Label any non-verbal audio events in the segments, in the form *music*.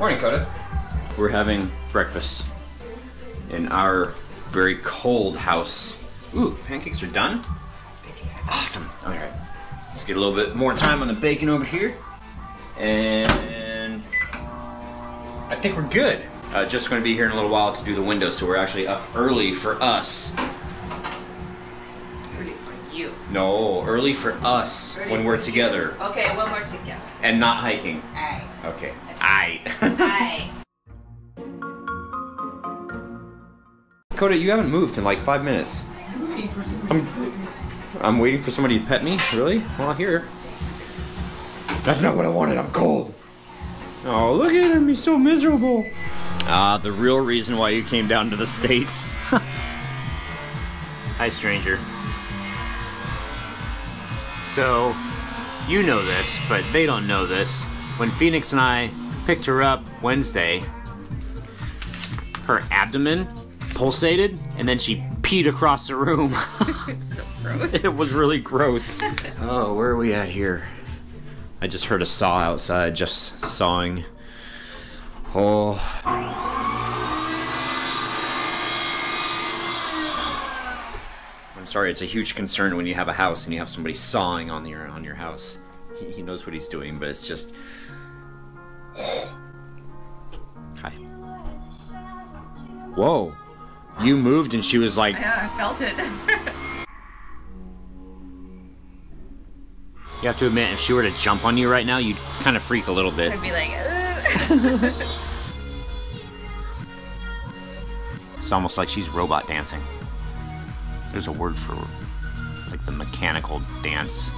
Morning, Coda. We're having breakfast in our very cold house. Ooh, pancakes are done? Awesome. All right. Let's get a little bit more time on the bacon over here. And I think we're good. Uh, just going to be here in a little while to do the windows, so we're actually up early for us. Early for you. No, early for us Early when we're together you. Okay, one more together. and not hiking. Alright. Okay. Aight. *laughs* Alright. Coda, you haven't moved in like five minutes. I'm, I'm waiting for somebody to pet me? Really? Well, here. That's not what I wanted. I'm cold. Oh, look at him. He's so miserable. Ah, the real reason why you came down to the States. *laughs* Hi, stranger. So, you know this, but they don't know this. When Phoenix and I picked her up Wednesday, her abdomen pulsated and then she peed across the room. *laughs* so gross. it was really gross. *laughs* oh, where are we at here? I just heard a saw outside, just sawing. Oh. I'm sorry, it's a huge concern when you have a house and you have somebody sawing on your on your house. He, he knows what he's doing, but it's just. Hi. Whoa. You moved and she was like, Yeah, I felt it. You have to admit, if she were to jump on you right now, you'd kind of freak a little bit. I'd be like. It's almost like she's robot dancing. There's a word for like the mechanical dance.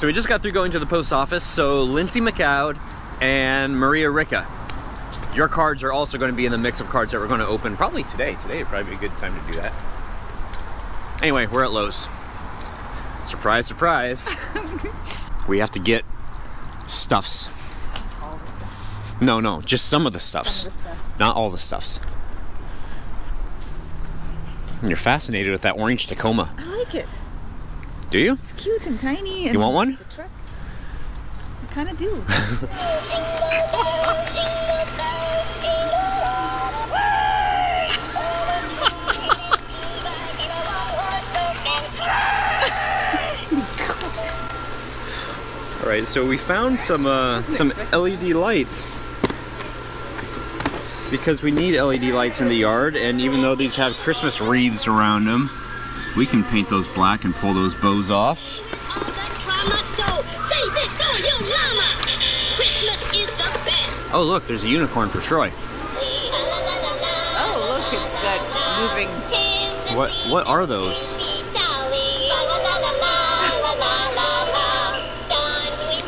So we just got through going to the post office. So Lindsay McCoud and Maria Ricca. Your cards are also going to be in the mix of cards that we're going to open probably today. Today would probably be a good time to do that. Anyway, we're at Lowe's. Surprise, surprise. *laughs* we have to get stuffs. No, no, just some of the stuffs. Not all the stuffs. You're fascinated with that orange Tacoma. I like it. Do you? It's cute and tiny. And You want one? it's. I kind of do. *laughs* All right, so we found some uh, some LED lights because we need LED lights in the yard, and even though these have Christmas wreaths around them, we can paint those black and pull those bows off. Oh, look, there's a unicorn for Troy. oh, look, it's uh, moving. What what are those?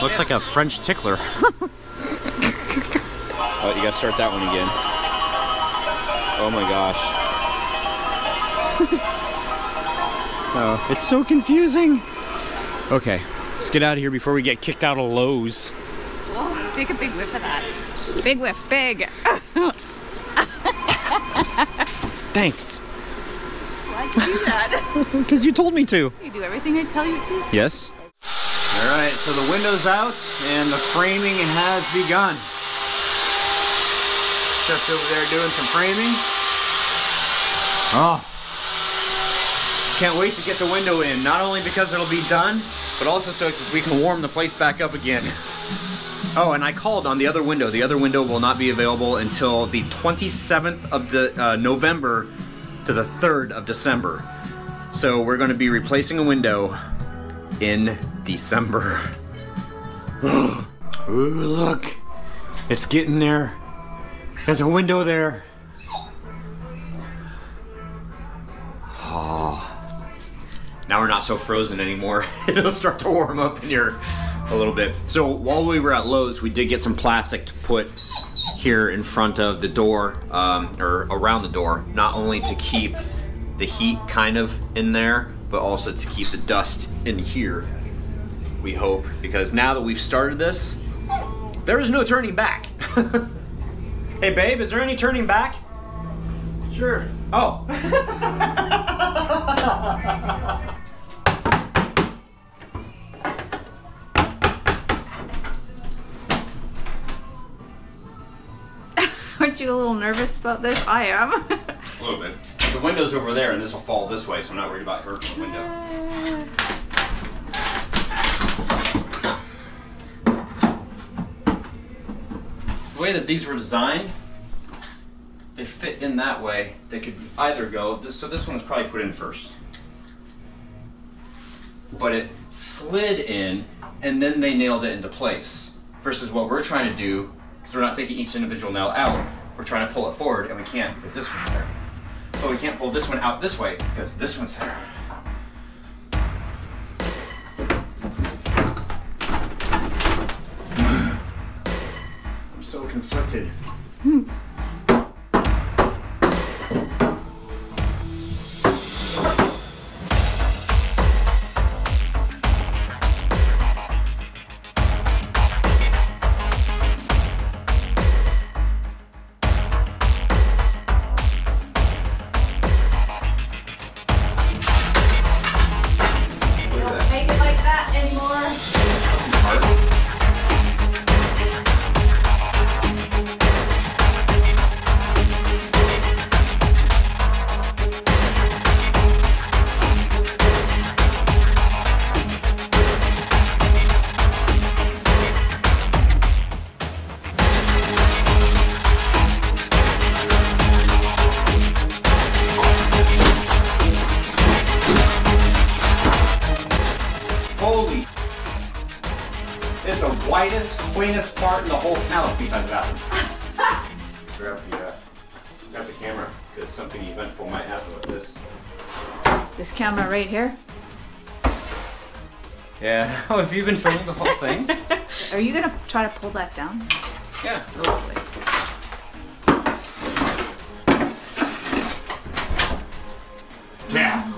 Looks like a French tickler. *laughs* oh, you gotta start that one again. Oh my gosh. *laughs* oh, it's so confusing. Okay, let's get out of here before we get kicked out of Lowe's. Oh, take a big whiff of that. Big whiff, big. *laughs* Thanks. Why'd you do that? *laughs* Because you told me to. you do everything I tell you to. Yes. All right, so the window's out and the framing has begun. Just over there doing some framing. Oh. Can't wait to get the window in, not only because it'll be done, but also so we can warm the place back up again. Oh, and I called on the other window. The other window will not be available until the 27th of the, uh, November to the 3rd of December. So we're going to be replacing a window in December. *gasps* Ooh, look. It's getting there. There's a window there. Now we're not so frozen anymore. *laughs* It'll start to warm up in here a little bit. So while we were at Lowe's, we did get some plastic to put here in front of the door, um, or around the door, not only to keep the heat kind of in there, but also to keep the dust in here. We hope, because now that we've started this, there is no turning back. *laughs* hey, babe, is there any turning back? Sure. Oh. *laughs* Aren't you a little nervous about this? I am. *laughs* *laughs* A little bit. The window's over there, and this will fall this way, so I'm not worried about hurting the window. The way that these were designed, they fit in that way. They could either go. This, so this one was probably put in first, but it slid in, and then they nailed it into place. Versus what we're trying to do, because we're not taking each individual nail out. We're trying to pull it forward, and we can't because this one's there. But we can't pull this one out this way because this one's there. *sighs* I'm so conflicted. Look whitest, cleanest part in the whole house besides that one. *laughs* grab, the, uh, grab the camera because something eventful might happen with this. This camera right here. Yeah. Oh, *laughs* have you been filming the whole thing? *laughs* Are you gonna try to pull that down? yeah. Yeah.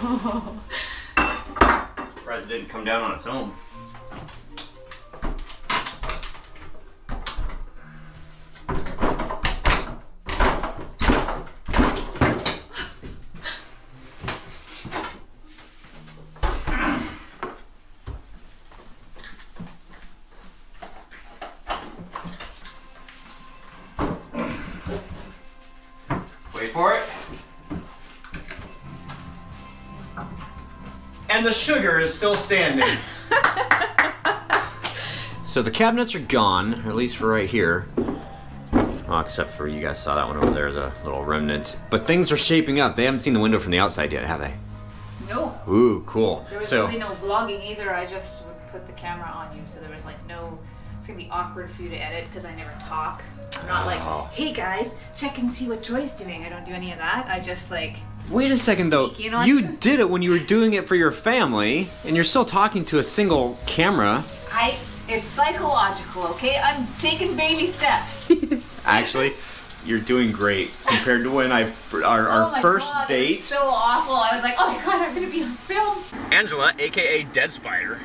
Surprised it didn't come down on its own. And the sugar is still standing. *laughs* so the cabinets are gone, at least for right here. Oh, except for you guys saw that one over there, the little remnant. But things are shaping up. They haven't seen the window from the outside yet, have they? No. Ooh, cool. There was So, really no vlogging either. I just would put the camera on you, so there was like no. It's gonna be awkward for you to edit because I never talk. I'm not like, hey guys, check and see what Joy's doing. I don't do any of that. I just like. wait a second though. Sneak in on You you? did it when you were doing it for your family, and you're still talking to a single camera. I. It's psychological, okay? I'm taking baby steps. *laughs* Actually, you're doing great compared to when I our, our oh first God, date. so awful. I was like, oh my god, I'm gonna be on film. Angela, aka Dead Spider,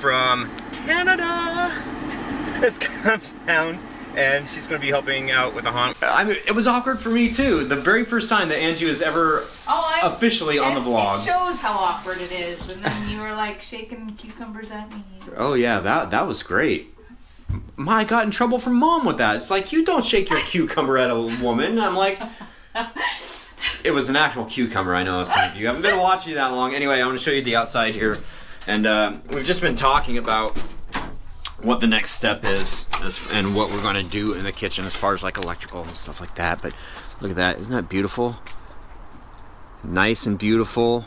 from Canada, *laughs* has come down and she's going to be helping out with the haunt. I mean, it was awkward for me too. The very first time that Angie was ever Oh, I. officially on the vlog. It shows how awkward it is, and then you were like shaking cucumbers at me. Oh yeah, that that was great. My, I got in trouble from mom with that. It's like you don't shake your cucumber at a woman. I'm like, it was an actual cucumber. I know some of you haven't been watching that long. Anyway, I want to show you the outside here, and uh, we've just been talking about what the next step is as, and what we're going to do in the kitchen as far as like electrical and stuff like that. But look at that, isn't that beautiful? Nice and beautiful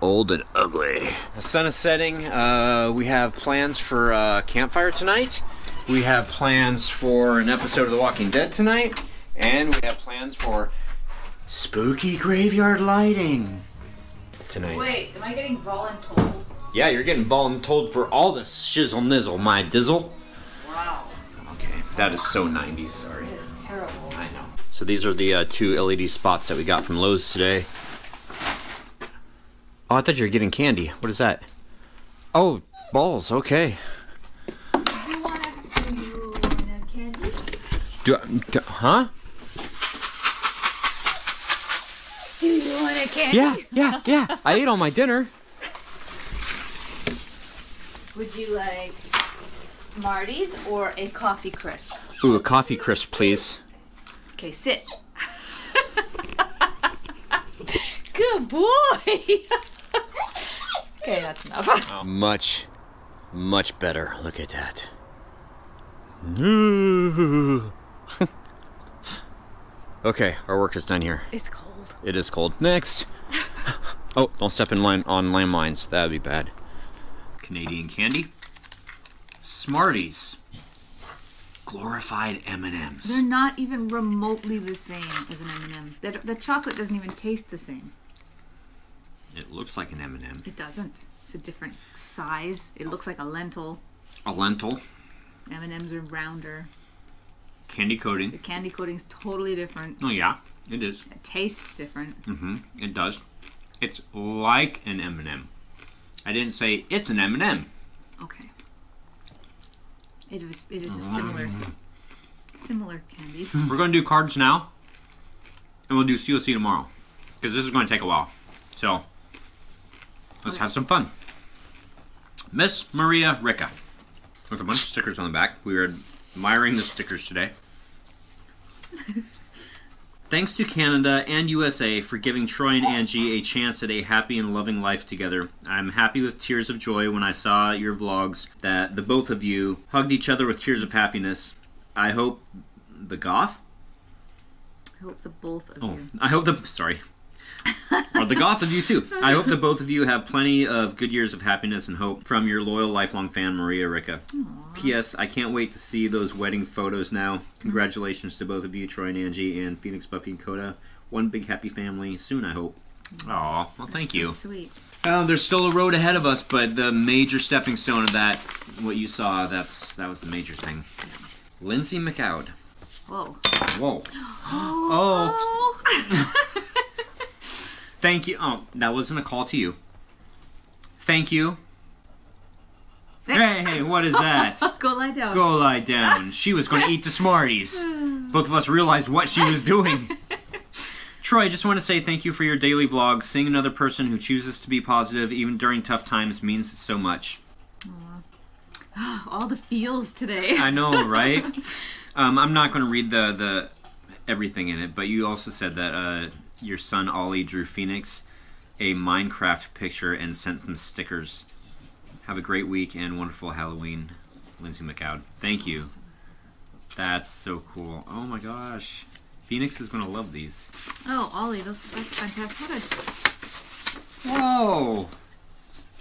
old and ugly. The sun is setting. Uh, we have plans for uh, campfire tonight. We have plans for an episode of The Walking Dead tonight, and we have plans for spooky graveyard lighting tonight. Wait, am I getting voluntold? Yeah, you're getting voluntold for all the shizzle nizzle, my dizzle. Wow, Okay, that is so 90s. Sorry. that is terrible. I know. So these are the uh, two LED spots that we got from Lowe's today. Oh, I thought you were getting candy. What is that? Oh, balls. Okay. Do you wanna candy? Do, do, huh? Do you want a candy? Yeah, yeah, yeah. I ate all my dinner. Would you like Smarties or a coffee crisp? Ooh, a coffee crisp, please. Okay, sit. *laughs* Good boy. *laughs* okay, that's enough. Much, much better. Look at that. *laughs* okay, our work is done here. It's cold. It is cold. Next. Oh, don't step in line on landmines. That'd be bad. Canadian candy. Smarties. Glorified M&Ms. They're not even remotely the same as an M&M. The, the chocolate doesn't even taste the same. It looks like an M&M. It doesn't. It's a different size. It looks like a lentil. A lentil. M&Ms are rounder. Candy coating. The coating. candy coating's totally different. Oh yeah, it is. It tastes different. Mm-hmm. It does. It's like an M&M. I didn't say it's an M&M. Okay. It is, it is a similar similar candy. *laughs* We're going to do cards now, and we'll do COC tomorrow, because this is going to take a while. So let's have some fun. Miss Maria Ricca, with a bunch of stickers on the back. We are admiring the stickers today. *laughs* Thanks to Canada and USA for giving Troy and Angie a chance at a happy and loving life together. I'm happy with tears of joy when I saw your vlogs that the both of you hugged each other with tears of happiness. I hope the goth I hope the both of Oh, you. I hope the sorry, or the goth of you too. I hope that both of you have plenty of good years of happiness and hope from your loyal, lifelong fan, Maria Ricca. P.S. I can't wait to see those wedding photos now. Congratulations to both of you, Troy and Angie, and Phoenix, Buffy, and Coda. One big happy family soon, I hope. Aw, well, thank So you. sweet. Uh, there's still a road ahead of us, but the major stepping stone of that, what you saw, that's that was the major thing. Lindsay McCoud. Whoa. Whoa. *gasps* Oh. *laughs* *laughs* Thank you. Oh, that wasn't a call to you. Thank you. Hey, hey, what is that? *laughs* Go lie down. Go lie down. She was going to eat the Smarties. *sighs* Both of us realized what she was doing. *laughs* Troy, I just want to say thank you for your daily vlog. Seeing another person who chooses to be positive, even during tough times, means so much. *gasps* All the feels today. I know, *laughs* right? um, I'm not going to read the the everything in it, but you also said that uh, your son Ollie drew Phoenix a Minecraft picture and sent some stickers. Have a great week and wonderful Halloween, Lindsay McCoud. Thank you. That's so cool. Oh my gosh. Phoenix is going to love these. Oh, Ollie, those, that's fantastic. What a, Whoa!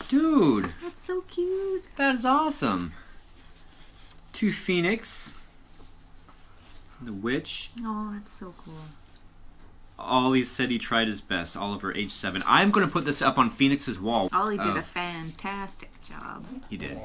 Dude, that's so cute. that is awesome. To Phoenix, the witch, Oh, that's so cool. Ollie said he tried his best. Oliver, age seven. I'm going to put this up on Phoenix's wall. Ollie did Oh, a uh, fantastic job. He did.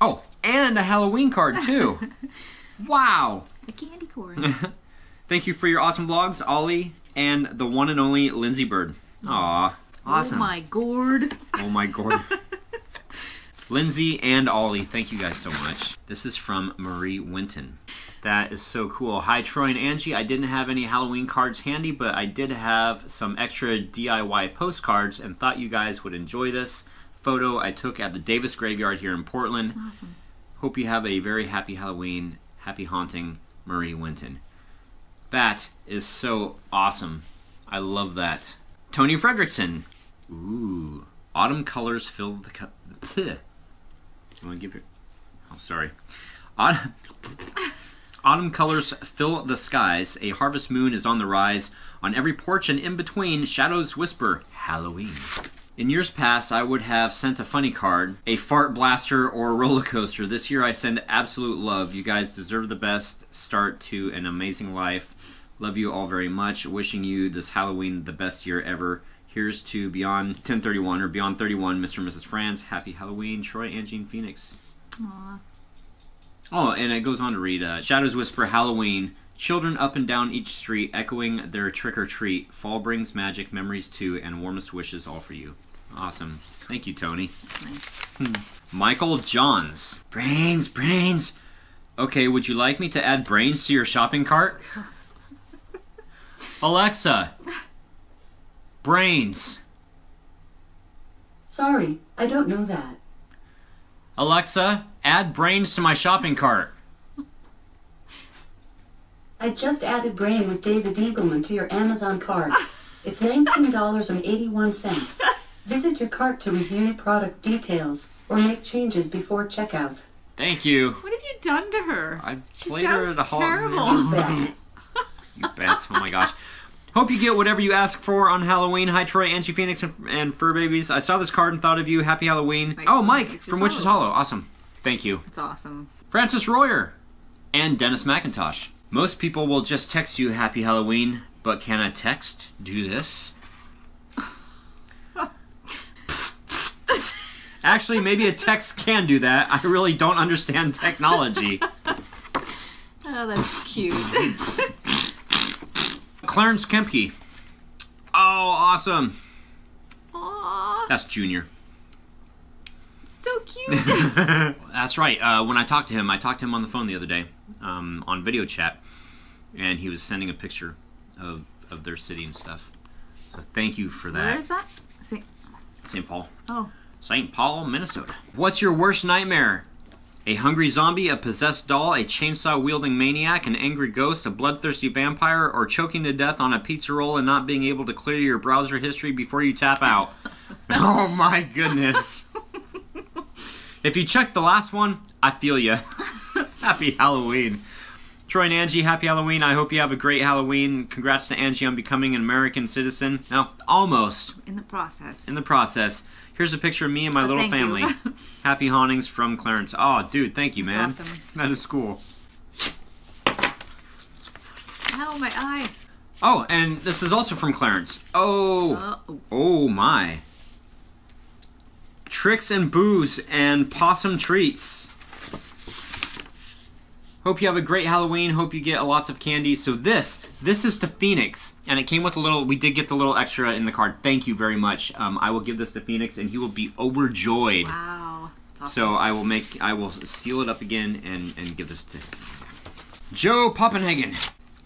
Oh, and a Halloween card, too. *laughs* wow. The candy corn. *laughs* Thank you for your awesome vlogs, Ollie, and the one and only Lindsay Bird. Aw, oh awesome. Oh my gourd. Oh my gourd. *laughs* Lindsay and Ollie, thank you guys so much. This is from Marie Winton. That is so cool. Hi, Troy and Angie. I didn't have any Halloween cards handy, but I did have some extra DIY postcards and thought you guys would enjoy this photo I took at the Davis Graveyard here in Portland. Awesome. Hope you have a very happy Halloween. Happy haunting, Marie Winton. That is so awesome. I love that. Tony Fredrickson. Ooh. Autumn colors fill the cup. *laughs* You want to give your. Oh, sorry. Autumn. *laughs* Autumn colors fill the skies. A harvest moon is on the rise. On every porch and in between, shadows whisper Halloween. In years past, I would have sent a funny card, a fart blaster, or a roller coaster. This year, I send absolute love. You guys deserve the best start to an amazing life. Love you all very much. Wishing you this Halloween the best year ever. Here's to Beyond 1031 or Beyond 31, Mr. and Mrs. Franz. Happy Halloween, Troy, and Phoenix. Aw. Oh, and it goes on to read uh, Shadows Whisper Halloween. Children up and down each street echoing their trick or treat. Fall brings magic, memories too, and warmest wishes all for you. Awesome. Thank you, Tony. Nice. Michael Johns. Brains, brains. Okay, would you like me to add brains to your shopping cart? *laughs* Alexa. Brains. Sorry, I don't know that. Alexa, add brains to my shopping cart. I just added Brain with David Eagleman to your Amazon cart. It's $19.81. Visit your cart to review product details or make changes before checkout. Thank you. What have you done to her? I She played her sounds at a hall. terrible. Beth. *laughs* You bet. Oh my gosh. Hope you get whatever you ask for on Halloween. Hi, Troy, Angie Phoenix, and, and Fur Babies. I saw this card and thought of you. Happy Halloween. Mike oh, Mike from Witch's Hollow. Hollow. Awesome. Thank you. It's awesome. Francis Royer and Dennis McIntosh. Most people will just text you Happy Halloween, but can a text do this? *laughs* Actually, maybe a text can do that. I really don't understand technology. *laughs* Oh, that's cute. *laughs* Clarence Kempke. Oh, awesome. Aw, That's Junior. so cute. *laughs* That's right. Uh, when I talked to him, I talked to him on the phone the other day um, on video chat, and he was sending a picture of, of their city and stuff. So thank you for that. Where is that? See, St. Paul. oh, St. Paul, Minnesota. What's your worst nightmare? A hungry zombie, a possessed doll, a chainsaw wielding maniac, an angry ghost, a bloodthirsty vampire, or choking to death on a pizza roll and not being able to clear your browser history before you tap out. *laughs* oh my goodness. if you checked the last one, I feel ya. *laughs* happy Halloween. Troy and Angie, happy Halloween. I hope you have a great Halloween. Congrats to Angie on becoming an American citizen. Now, almost in the process. in the process. Here's a picture of me and my Oh, little family. *laughs* Happy hauntings from Clarence. Oh, dude, thank you, man. awesome. That is cool. Ow, my eye. Oh, and this is also from Clarence. Oh, Uh-oh. oh my. Tricks and booze and possum treats. Hope you have a great Halloween. Hope you get lots of candy. So this, this is to Phoenix, and it came with a little. We did get the little extra in the card. Thank you very much. Um, I will give this to Phoenix, and he will be overjoyed. Wow. Awesome. So I will make I will seal it up again and and give this to Joe Poppenhagen.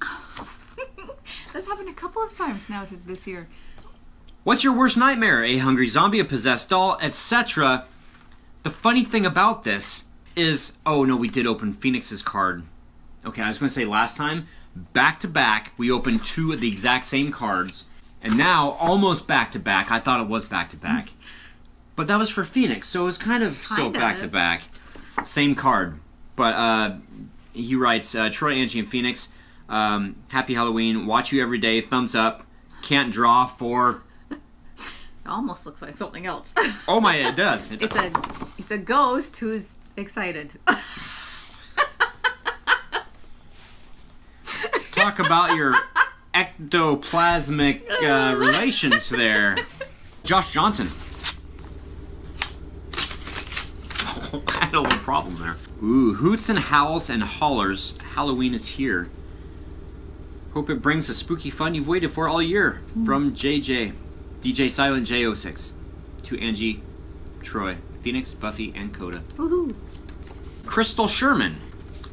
*laughs* That's happened a couple of times now to this year. What's your worst nightmare? A hungry zombie, a possessed doll, etc. The funny thing about this is, oh no, we did open Phoenix's card. Okay, I was going to say last time, back to back, we opened two of the exact same cards, and now almost back to back. I thought it was back to back, but that was for Phoenix, so it was kind of still back to back, same card. But uh, he writes, uh, Troy, Angie, and Phoenix, um, happy Halloween. Watch you every day. Thumbs up. Can't draw for. *laughs* It almost looks like something else. Oh my, it does. It *laughs* it's a it's a ghost who's excited. Talk about your ectoplasmic uh, relations there. Josh Johnson. Oh, *laughs* I had a little problem there. Ooh, hoots and howls and hollers. Halloween is here. Hope it brings the spooky fun you've waited for all year. From JJ, DJ Silent J06, to Angie, Troy, Phoenix, Buffy, and Coda. Woohoo! Crystal Sherman.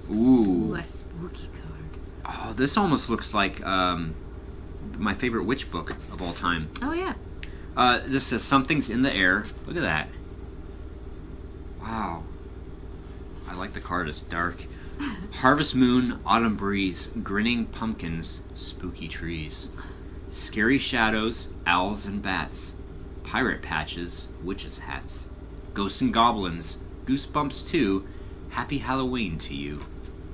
Ooh. Ooh, a spooky card. Oh, this almost looks like um, my favorite witch book of all time. Oh yeah. Uh, this says something's in the air. Look at that. Wow. I like the card. It's dark. *laughs* Harvest moon, autumn breeze, grinning pumpkins, spooky trees, scary shadows, owls and bats, pirate patches, witches' hats, ghosts and goblins, goosebumps too. Happy Halloween to you.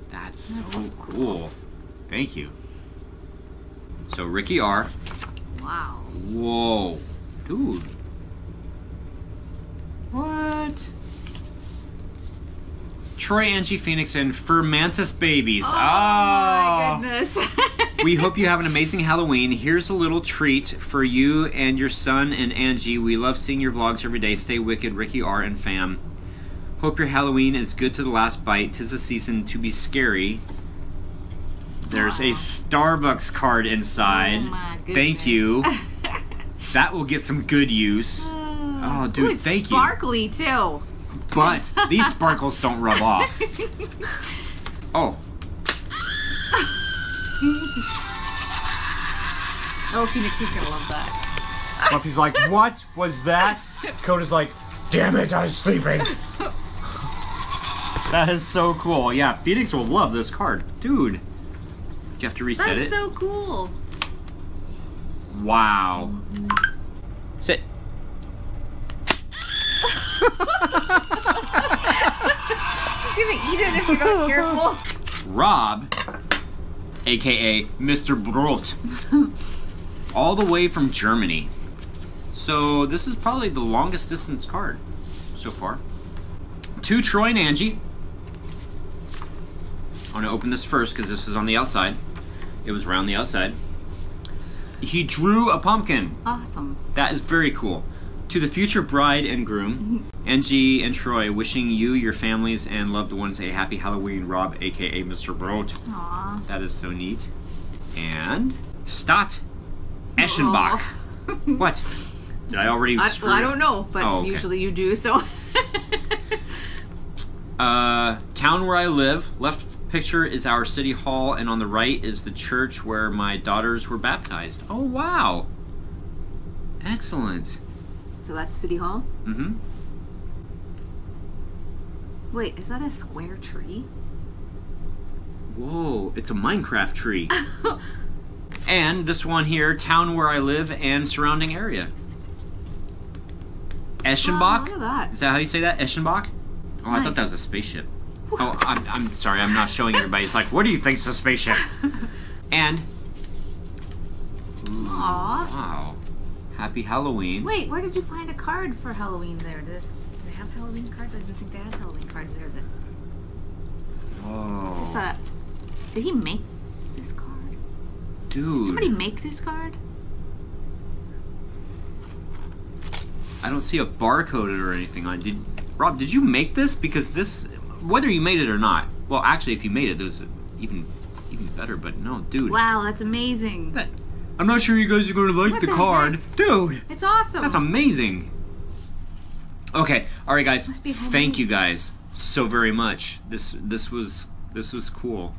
That's so cool. Thank you. So Ricky R. Wow. Whoa. Dude. What? Troy, Angie, Phoenix, and Fermantis Babies. Oh ah. my Oh. goodness. *laughs* We hope you have an amazing Halloween. Here's a little treat for you and your son and Angie. We love seeing your vlogs every day. Stay wicked, Ricky R. and fam. Hope your Halloween is good to the last bite. Tis a season to be scary. There's a Starbucks card inside. Oh my Thank you. That will get some good use. Uh, oh, dude, Ooh, it's thank you. sparkly too. But these *laughs* sparkles don't rub off. *laughs* Oh, *laughs* Oh, Phoenix is gonna love that. Buffy's like, what was that? Coda's like, damn it, I was sleeping. That is so cool. Yeah, Phoenix will love this card. Dude. you have to reset That's it? That's so cool. wow. Sit. She's gonna eat it if you're not careful. Rob, aka Mr. Brot, all the way from Germany. So this is probably the longest distance card so far. To Troy and Angie. I want to open this first because this is on the outside. It was around the outside. He drew a pumpkin. Awesome. That is very cool. To the future bride and groom, *laughs* Angie and Troy, wishing you, your families, and loved ones a happy Halloween, Rob, aka Mr. Brot. Aw. That is so neat. And Stadt Eschenbach. *laughs* what? Did I already I, well, I don't know, but Oh, okay. usually you do. So. *laughs* Uh, town where I live. Left picture is our city hall, and on the right is the church where my daughters were baptized. Oh wow! Excellent. so that's City Hall. Mm-hmm. Wait, is that a square tree? Whoa! It's a Minecraft tree. *laughs* and this one here, town where I live and surrounding area. Eschenbach. Oh, that. Is that how you say that? Eschenbach? Oh, I thought that was a spaceship. Oh, I'm, I'm sorry, I'm not showing everybody. It's like, what do you think's a spaceship? and, Aw. wow. Happy Halloween. Wait, where did you find a card for Halloween there? Did, do they have Halloween cards? I didn't think they had Halloween cards there. Oh. Is this a. Did he make this card? Did dude. somebody make this card? I don't see a barcode or anything on. Did Rob? Did you make this? Because this, whether you made it or not. Well, actually, if you made it, those even even better. But no, dude. Wow, that's amazing. That, I'm not sure you guys are going to like What the, the card, dude. It's awesome. That's amazing. Okay, all right, guys. Must be Thank you guys so very much. This this was this was cool.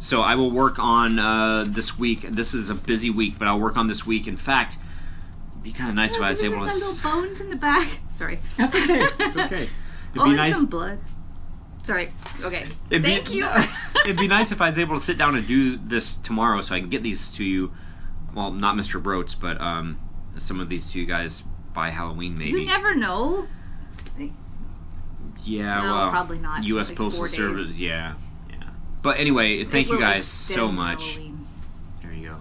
So I will work on uh, this week. This is a busy week, but I'll work on this week. In fact, it'd be kind of nice if I was able to. Little bones in the back. *laughs* Sorry. That's okay. It's okay. *laughs* It'd oh, be nice. some blood. Sorry. Okay. It'd be- Thank you. *laughs* It'd be nice if I was able to sit down and do this tomorrow, so I can get these to you. Well, not Mr. Brot's, but um, some of these to you guys by Halloween, maybe. you never know. yeah, No, well, probably not. U.S. Like Postal days. Service. Yeah, yeah. But anyway, thank you guys so much. Halloween. There you go.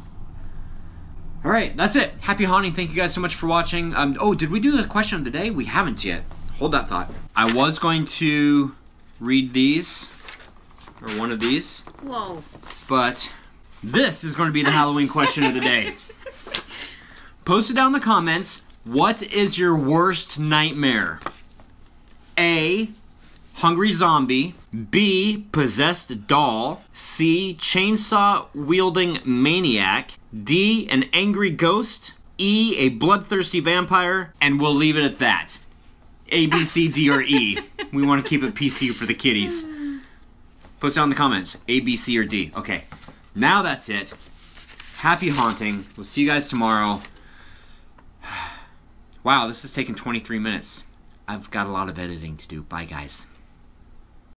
All right, that's it. Happy haunting. Thank you guys so much for watching. Um, oh, did we do the question of the day? We haven't yet. Hold that thought. I was going to read these, or one of these. Whoa. but this is going to be the Halloween question of the day. *laughs* Post it down in the comments. What is your worst nightmare? A. Hungry zombie. B. Possessed doll. C. Chainsaw wielding maniac. D. An angry ghost. E. A bloodthirsty vampire. And we'll leave it at that. A, B, C, D, or E. *laughs* We want to keep it PC for the kiddies. Post down in the comments. A, B, C, or D. Okay. Now that's it. Happy haunting. We'll see you guys tomorrow. *sighs* Wow, this has taken 23 minutes. I've got a lot of editing to do. Bye, guys.